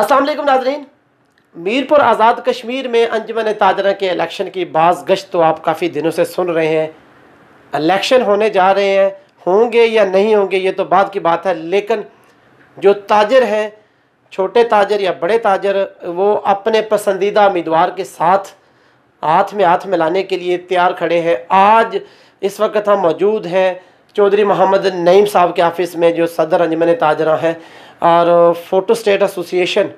वालेकुम नाजरीन। मीरपुर आज़ाद कश्मीर में अंजमन ताजरा के इलेक्शन की बाज़ गश्त तो आप काफ़ी दिनों से सुन रहे हैं। इलेक्शन होने जा रहे हैं, होंगे या नहीं होंगे, ये तो बाद की बात है, लेकिन जो ताजर हैं, छोटे ताजर या बड़े ताजर, वो अपने पसंदीदा उम्मीदवार के साथ, हाथ में हाथ मिलाने के लिए तैयार खड़े हैं। आज इस वक्त हम मौजूद हैं चौधरी मोहम्मद नईम साहब के ऑफ़िस में जो सदर अंजमन ताजरा हैं और फ़ोटो स्टेट एसोसिएशन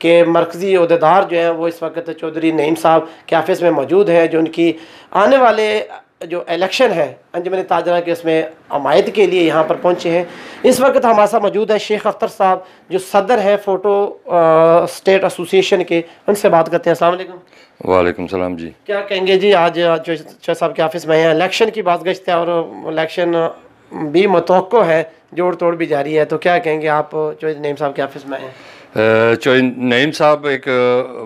के मरकज़ी अहदेदार जो हैं वो इस वक्त चौधरी नईम साहब के ऑफ़िस में मौजूद हैं, जो उनकी आने वाले जो इलेक्शन है अंजमन ताजरा के उसमें अमायत के लिए यहाँ पर पहुँचे हैं। इस वक्त हमारे साथ मौजूद है शेख अख्तर साहब जो सदर हैं फ़ोटो स्टेट एसोसिएशन के। उनसे बात करते हैं। अल्लाम वालेकुम। सलाम जी। क्या कहेंगे जी आज जो साहब के ऑफ़िस में हैं। इलेक्शन की बात गश्त है और इलेक्शन भी मतव है जोड़ तोड़ भी जारी है। तो क्या कहेंगे आप जो नईम साहब के ऑफ़िस में हैं? चो नईम साहब एक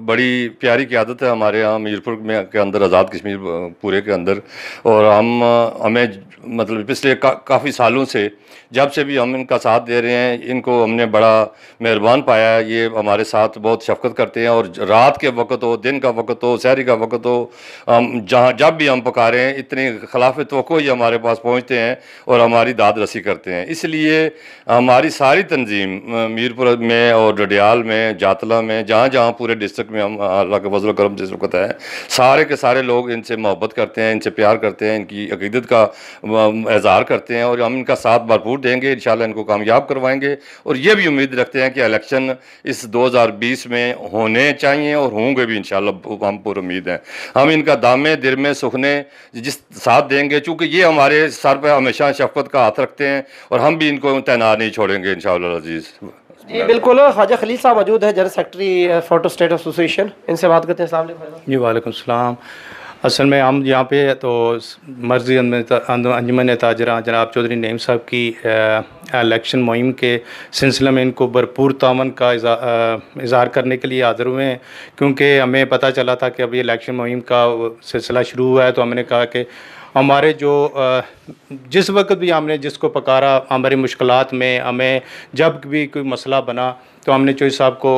बड़ी प्यारी क्यादत है हमारे यहाँ मीरपुर में के अंदर आज़ाद कश्मीर पूरे के अंदर। और हम हमें मतलब पिछले का, काफ़ी सालों से जब से भी हम इनका साथ दे रहे हैं इनको हमने बड़ा मेहरबान पाया है। ये हमारे साथ बहुत शफकत करते हैं और रात के वक्त हो दिन का वक्त हो शहरी का वक्त हो हम जहाँ जब भी हम पका रहे हैं इतनी खिलाफ तो ही हमारे पास पहुँचते हैं और हमारी दाद रसी करते हैं। इसलिए हमारी सारी तंजीम मीरपुर में और डडियाल में, जातला में जहाँ जहाँ पूरे डिस्ट्रिक्ट में हम अल्लाह के फजल करम जिस वक्त है। सारे के सारे लोग इनसे मोहब्बत करते हैं, इनसे प्यार करते हैं, इनकी अकीदत का इजहार करते हैं और हम इनका साथ भरपूर देंगे इन इनको कामयाब करवाएँगे। और ये भी उम्मीद रखते हैं कि इलेक्शन इस 2020 में होने चाहिए और होंगे भी इन हम पूरी हैं। हम इनका दामे, दिर में, सुखने जिस, साथ देंगे, चूँकि ये हमारे सर पर हमेशा शफकत का हाथ रखते हैं और हम भी इनको तैनात नहीं छोड़ेंगे इन अज़ीज़। जी बिल्कुल। ख्वाजा खलील साहब मौजूद है general secretary photostat association. इनसे बात करते हैं। जी वालेकुम सलाम। असल में हम यहाँ पे तो मर्ज़ी अंजमन ताजरा जनाब चौधरी नईम साहब की इलेक्शन मुहिम के सिलसिले में इनको भरपूर तावन का इजहार करने के लिए हाज़िर हुए हैं। क्योंकि हमें पता चला था कि अभी इलेक्शन मुहिम का सिलसिला शुरू हुआ है तो हमने कहा कि हमारे जो जिस वक्त भी हमने जिसको पकारा, हमारी मुश्किल में हमें जब भी कोई मसला बना तो हमने चौधरी साहब को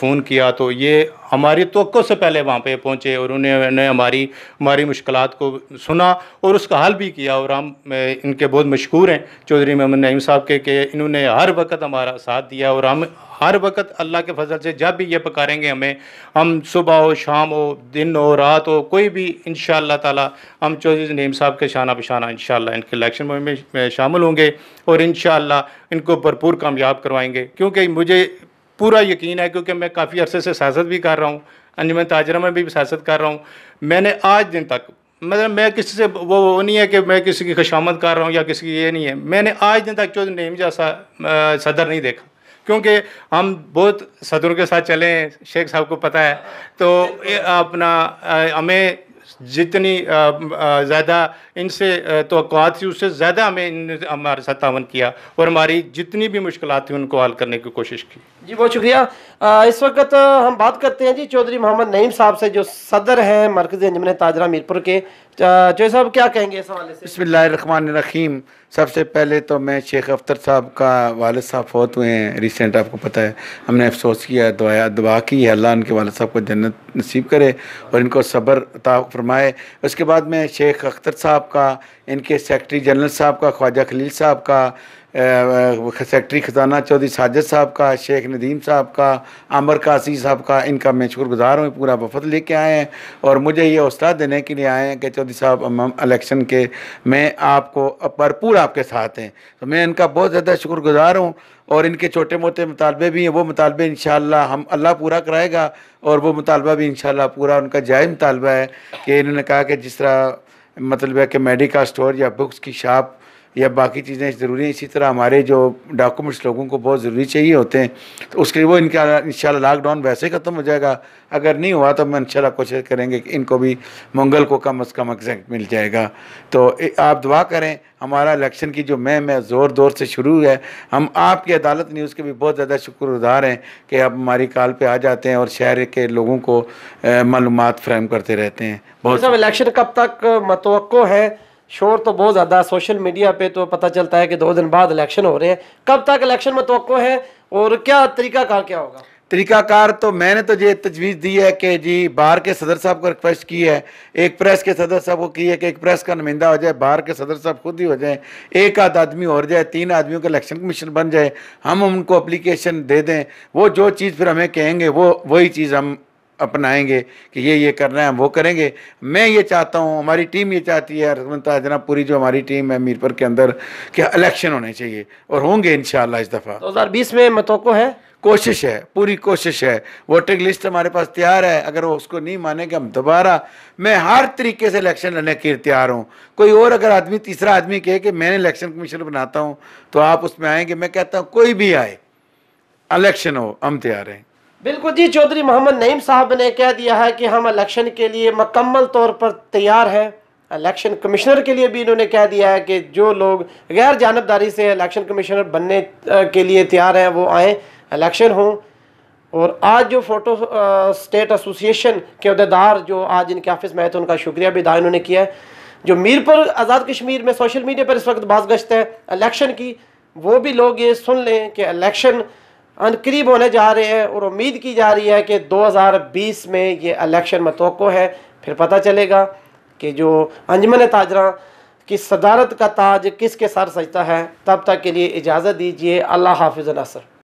फ़ोन किया तो ये हमारी तो से पहले वहाँ पे पहुँचे और उन्होंने हमारी हमारी मुश्किल को सुना और उसका हल भी किया और हम इनके बहुत मशहूर हैं। चौधरी मोहम्मद नईम साहब के, कि इन्होंने हर वक्त हमारा साथ दिया और हम हर वक्त अल्लाह के फजल से जब भी ये पकारेंगे हमें, हम सुबह हो, शाम हो, दिन हो, रात हो, कोई भी इन ताला, हम चौधरी नीम साहब के शाना बशाना इन इनके इलेक्शन में शामिल होंगे और इन इनको भरपूर कामयाब करवाएँगे। क्योंकि मुझे पूरा यकीन है, क्योंकि मैं काफ़ी अरसे से सियासत भी कर रहा हूँ अंजमन ताजरा में भी सियासत कर रहा हूँ। मैंने आज दिन तक मतलब मैं किसी से, वो वो नहीं है कि मैं किसी की खुशामद कर रहा हूँ या किसी की ये नहीं है। मैंने आज दिन तक चौधरी नईम जैसा सदर नहीं देखा। क्योंकि हम बहुत सदरों के साथ चले हैं शेख साहब को पता है। तो अपना हमें जितनी ज़्यादा इनसे तो थी, उससे ज़्यादा हमें इन, हमारे साथ तावन किया और हमारी जितनी भी मुश्किल थी, उनको हल करने की कोशिश की। जी, बहुत शुक्रिया। इस वक्त हम बात करते हैं जी, चौधरी मोहम्मद नईम साहब से, जो सदर हैं मरकज़ी अंजमन ताजरा मीरपुर के। चौधरी साहब, क्या कहेंगे इस हवाले से? बसमान रहीम सबसे पहले तो मैं शेख अख्तर साहब का वालद साहब फौत हुए हैं, रिसेंट आपको पता है, हमने अफसोस किया, दुआ दुआ की है अल्लाह उनके वालद साहब को जन्नत नसीब करे और इनको सब्र ता फरमाए। उसके बाद में शेख अख्तर साहब का, इनके सेक्रटरी जनरल साहब का, ख्वाजा खलील साहब का सेक्रटरी ख़जाना, चौधरी साजिद साहब का, शेख नदीम साहब का, आमर कासी साहब का, इनका मैं शुक्रगुजार हूँ, पूरा वफद लेके आए हैं। और मुझे ये हौसला देने के लिए आए हैं कि चौधरी साहब इलेक्शन के मैं आपको, भरपूर आपके साथ हैं। तो मैं इनका बहुत ज़्यादा शुक्रगुजार हूँ और इनके छोटे मोटे मुतालबे भी हैं। वो मुतालबे इन हम, अल्लाह पूरा कराएगा और वो मुतालबा भी इन पूरा उनका जायज़ मुतालबा है कि इन्होंने कहा कि जिस तरह मतलब है कि मेडिकल स्टोर या बुक्स की शॉप या बाकी चीज़ें ज़रूरी हैं। इसी तरह हमारे जो डॉक्यूमेंट्स लोगों को बहुत ज़रूरी चाहिए होते हैं तो उसके लिए वो इनका इन लॉकडाउन वैसे ही ख़त्म हो जाएगा। अगर नहीं हुआ तो हम इन कोशिश करेंगे कि इनको भी मंगल को कम अज़ कम एग्जैक्ट मिल जाएगा। तो आप दुआ करें, हमारा इलेक्शन की जो मैं मैं ज़ोर दौर से शुरू है, हम आपकी अदालत न्यूज़ के भी बहुत ज़्यादा शुक्रगुजार हैं कि आप हमारी कॉल पे आ जाते हैं और शहर के लोगों को मालूम फ्राहम करते रहते हैं। बहुत इलेक्शन कब तक मतव है? शोर तो बहुत ज़्यादा सोशल मीडिया पे तो पता चलता है कि दो दिन बाद इलेक्शन हो रहे हैं। कब तक इलेक्शन में तो है और क्या तरीका कार क्या होगा? तरीकाकार तो मैंने तो ये तजवीज़ दी है कि जी, बाहर के सदर साहब को रिक्वेस्ट की है, एक प्रेस के सदर साहब को की है कि एक प्रेस का नुमाइंदा हो जाए, बाहर के सदर साहब खुद ही हो जाए, एक आध आदमी और जाए, तीन आदमियों का इलेक्शन कमीशन बन जाए, हम उनको अप्लीकेशन दे दें, वो जो चीज़ फिर हमें कहेंगे, वो, वही चीज़ हम अपनाएँगे कि ये ये करना है हम वो करेंगे। मैं ये चाहता हूँ हमारी टीम ये चाहती है ताजना पूरी जो हमारी टीम है मीरपुर के अंदर कि इलेक्शन होने चाहिए और होंगे इन इस दफ़ा। दो हज़ार बीस में मतोको है? कोशिश है पूरी कोशिश है। वोटिंग लिस्ट हमारे पास तैयार है अगर वो उसको नहीं मानेंगे हम दोबारा। मैं हर तरीके से इलेक्शन लड़ने के तैयार हूँ। कोई और अगर आदमी तीसरा आदमी कहे कि मैंने इलेक्शन कमीशन बनाता हूँ तो आप उसमें आएँगे मैं कहता हूँ कोई भी आए इलेक्शन हो हम तैयार हैं। बिल्कुल जी, चौधरी मोहम्मद नईम साहब ने कह दिया है कि हम इलेक्शन के लिए मकम्मल तौर पर तैयार हैं। इलेक्शन कमिश्नर के लिए भी इन्होंने कह दिया है कि जो लोग गैर जानबदारी से इलेक्शन कमिश्नर बनने के लिए तैयार हैं, वो आएँ, इलेक्शन हों। और आज जो फ़ोटो स्टेट एसोसिएशन के अहदेदार जो आज इनके ऑफ़िस में आए थे, उनका शुक्रिया भी अदा इन्होंने किया है। जो मीरपुर, आज़ाद कश्मीर में सोशल मीडिया पर इस वक्त बाज गश्त है, इलेक्शन की, वो भी लोग ये सुन लें कि इलेक्शन अनकरीब होने जा रहे हैं और उम्मीद की जा रही है कि 2020 में ये इलेक्शन मतोको है। फिर पता चलेगा कि जो अंजमन ताजरा की सदारत का ताज, किसके सर सजता है, तब तक के लिए इजाज़त दीजिए। अल्लाह हाफिज़ नसर